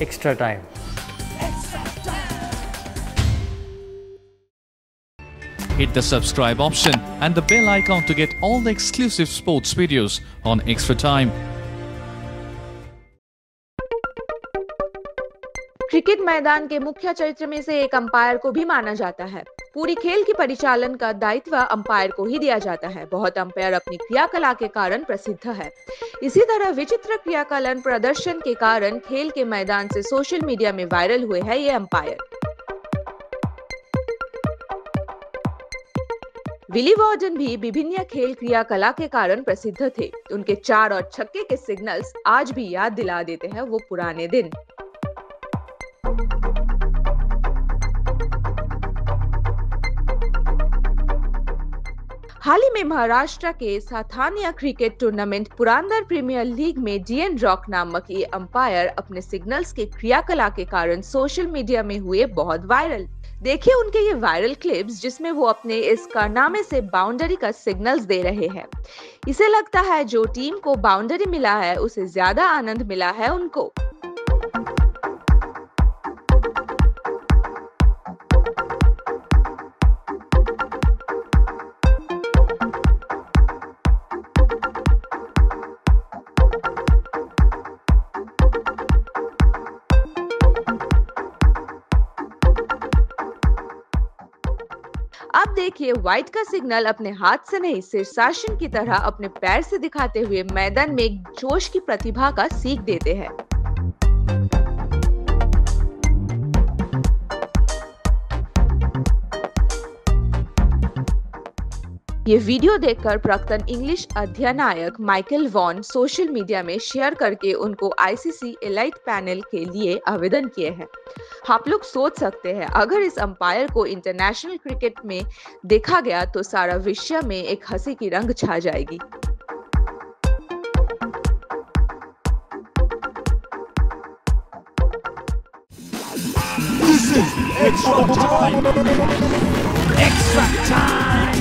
extra time. Hit the subscribe option and the bell icon to get all the exclusive sports videos on Extra Time. Cricket मैदान के मुख्य चरित्र में से एक अंपायर को भी माना जाता है। पूरी खेल की परिचालन का दायित्व अंपायर को ही दिया जाता है। बहुत अंपायर अपनी क्रियाकला के कारण प्रसिद्ध है। इसी तरह विचित्र क्रियाकलन प्रदर्शन के कारण खेल के मैदान से सोशल मीडिया में वायरल हुए है ये अंपायर। विली वॉर्डन भी विभिन्न खेल क्रियाकला के कारण प्रसिद्ध थे। उनके चार और छक्के के सिग्नल्स आज भी याद दिला देते हैं वो पुराने दिन। हाल ही में महाराष्ट्र के स्थानीय cricket tournament Purandar premier league में डीएन रॉक नामक ये अंपायर अपने सिग्नल्स के क्रियाकला के कारण सोशल मीडिया में हुए बहुत वायरल। देखिए उनके ये वायरल क्लिप्स जिसमें वो अपने इस कारनामे से बाउंड्री का सिग्नल्स दे रहे हैं। इसे लगता है जो टीम को बाउंड्री मिला है, उसे ज़्यादा आनंद मिला है उनको। अब देखिए व्हाइट का सिग्नल अपने हाथ से नहीं शीर्षासन की तरह अपने पैर से दिखाते हुए मैदान में जोश की प्रतिभा का सीख देते हैं। ये वीडियो देखकर प्राक्तन इंग्लिश अध्ययनायक माइकल वॉन सोशल मीडिया में शेयर करके उनको आईसीसी एलाइट पैनल के लिए आवेदन किए हैं। आप लोग सोच सकते हैं, अगर इस अंपायर को इंटरनेशनल क्रिकेट में देखा गया तो सारा विश्व में एक हँसी की रंग छा जाएगी This is extra time. Extra time.